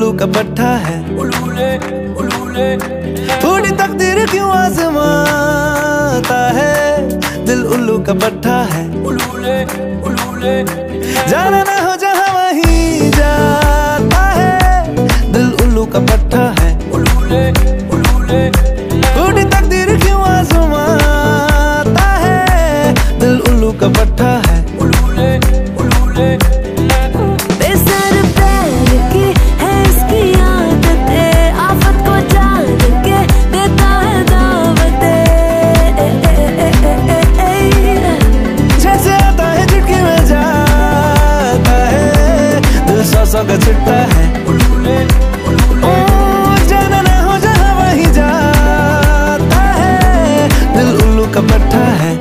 उल्लू का पट्टा है। उलूले उलूले थोड़ी तकदीर क्यों आजमाता है? दिल उल्लू का पट्टा है। उलूले उलूले जाना ना हो जहाँ वहीं जा। दिल सौ सौ का छिट्टा है। ओ, जाना हो जहाँ वहीं जाता है। दिल उल्लू का पट्टा है।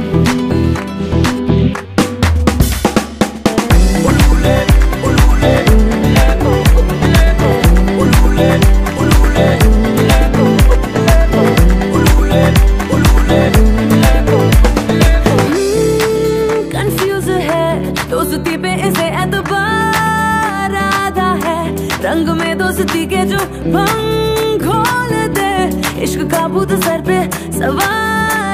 कंफ्यूज है दोस्ती पे इसे एतबार आधा है। रंग में दोस्ती के जो भंग खोल दे। इश्क का भूत सर पे सवार